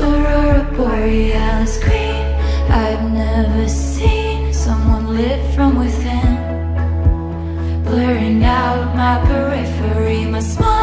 Aurora Borealis green I've never seen someone lit from within. Blurring out my periphery, my smile